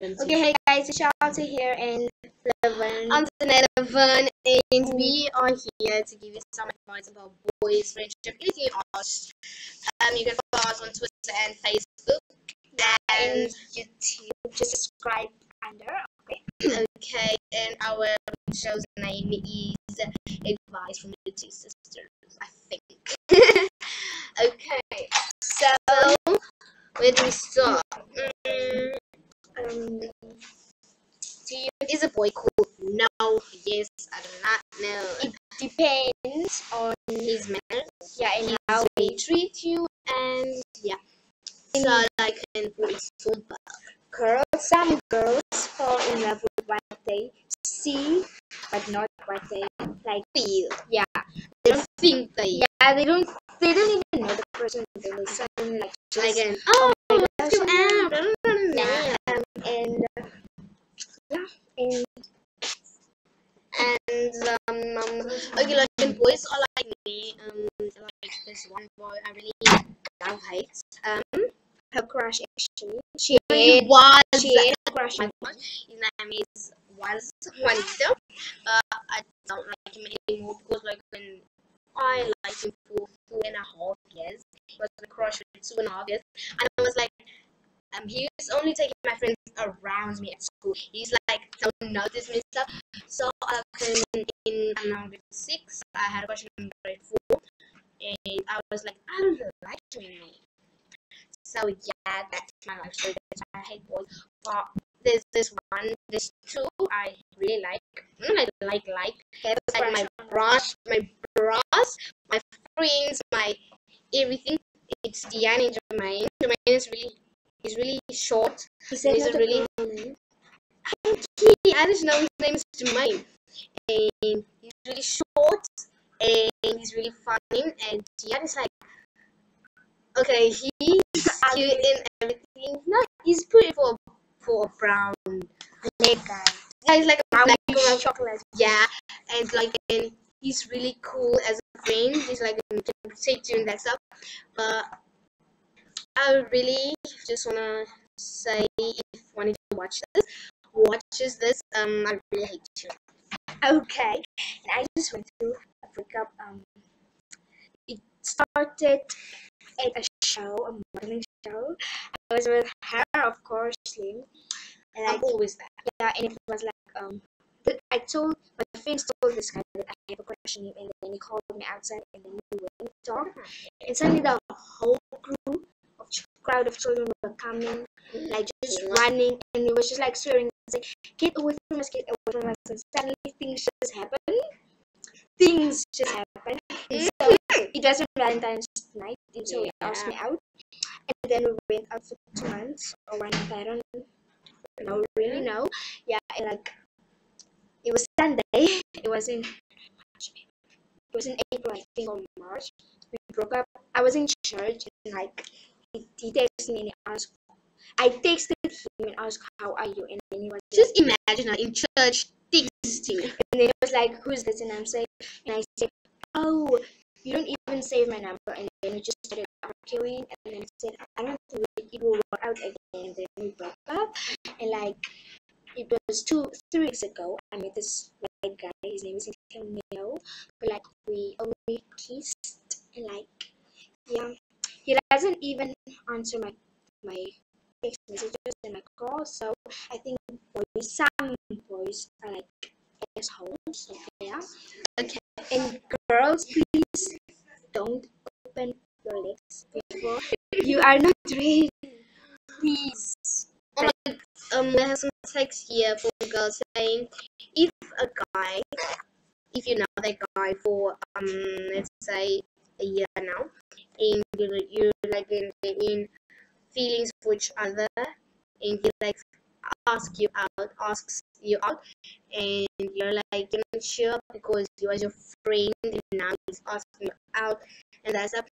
Okay, hey guys, it's Charlotte here and Levin. I'm Tanetta Van, and we are here to give you some advice about boys, friendship, anything else. Um, you can follow us on Twitter and Facebook. and And YouTube. Just subscribe under. Okay. okay, and our show's name is Advice from the Two Sisters, I think. okay, so where do we start? Mm, Um, do you, is a boy cool? No, yes, I do not know. It depends on His manners. yeah and how he they treat you and yeah. So like in Sumba. girls. Some girls fall in love with what they see, but not what they like. Feel. Yeah, They don't think they yeah. They don't. They don't even know the person they listen like. Just, like an oh my let's go gosh, out. I don't know. yeah, um, and uh, yeah, and And um, um okay like boys are like me, um like this one boy I really love hate. Um her crush actually. She he was she had a crush my on crush. His name is was Juanito. Uh I don't like him anymore because like when I liked him for two and a half years. He was a crush for two and a half years. And I was like um he was only taking my friends around me at school. He's like don't notice me stuff. So uh, in, in um, grade six I had a crush in grade four and I was like I don't really like him anymore. So yeah, that's my life story. That's why I hate boys. But there's this one, there's two I really like. Mm, I like like a like my crush on her. brush, my bras, my friends, my everything. It's Diane and Jermaine. Jermaine is really, he's really short. He said He's a really- call me. He, I just know his name is Jermaine, and he's really short and he's really funny. And Diane is like, okay, he's cute and everything. No, he's pretty for for a brown. Leg guy. Yeah, he's like a black want chocolate. yeah and like and he's really cool as a friend he's like um, can protect you and that stuff but i really just want to say if wanting to watch this watches this um i really hate you Okay, and I just went through a breakup. Um, it started at a show, a modeling show. I was with her, of course, Slim, and I i'm always that yeah, and it was like um, I told my friends told this guy that I have a crush on him, and then he called me outside, and then we went to talk, and suddenly the whole crew of ch- crowd of children were coming, like just Yeah. running, and it was just like swearing, it's like get away from us, get away from us, and suddenly things just happen, things just happen, and so mm-hmm. it was on Valentine's night, and so he asked me out, and then we went out for two months or one month, I don't know, really know, yeah, and like it was Sunday, it was in it was in April, I think, or March. We broke up. I was in church and like he, texted me and he asked. I texted him and asked how are you, and then he was just imagine her in church texting and then he was like, "Who's this?" And I'm saying, and I said, "Oh, you don't even save my number." And then we just started arguing, and then he said, "I don't think it will work out again." And then we broke up, and like it was two, three weeks ago. I met this white guy. His name is Antonio. But like we only kissed, and like yeah, he doesn't even answer my my text messages and my calls. So I think boys, some boys are like assholes. So yeah. Okay. And girls, please don't open your legs before you are not ready. Please. um I have some text here for a girl saying if a guy if you know that guy for um let's say a year now and you you like in, in feelings for each other and he like ask you out asks you out and you're like you're not sure because you as your friend and now he's asking you out and that's up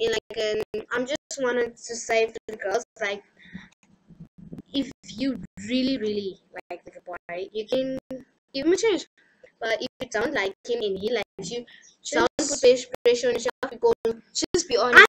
and like and I'm just wanted to say to the girls like if you really really like the boy you can give him a chance But if you don't like him and he likes you, don't put pressure on yourself. because Just be honest.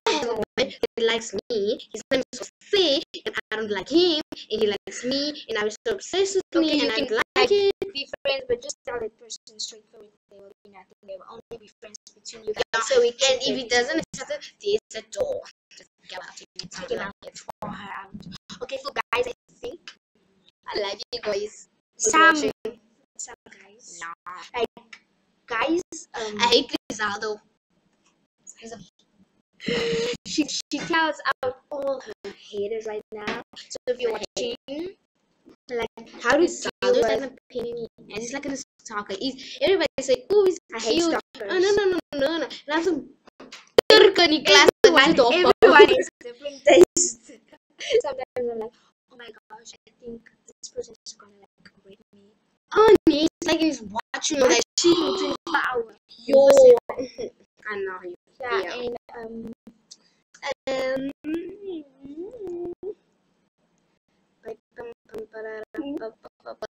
I a likes me. His name is Jose, and I don't like him, and he likes me, and I'm so obsessed with Okay, me, and I don't like it. be friends, but just tell that person straight forward. They will be nothing. They will only be friends between you guys. Yeah, So we can And if he doesn't accept it, there's a door. Just go out you take out for her out. Okay, so guys, I think I love you guys. some some guys, Nah. guys, um, I hate Rizaldo. She she tells out all her haters right now. So if you're watching, like, how do you Rizaldo deal with? doesn't pay me. And he's like a stalker. He's everybody say, oh, he's I hate cute. stalkers. Oh, no, no, no, no, no. Dan zo'n turken die klas Everyone, everyone has different taste. Sometimes I'm like, oh my gosh, I think this person is gonna like rate me. Oh, it's like he's watching like she. Watching for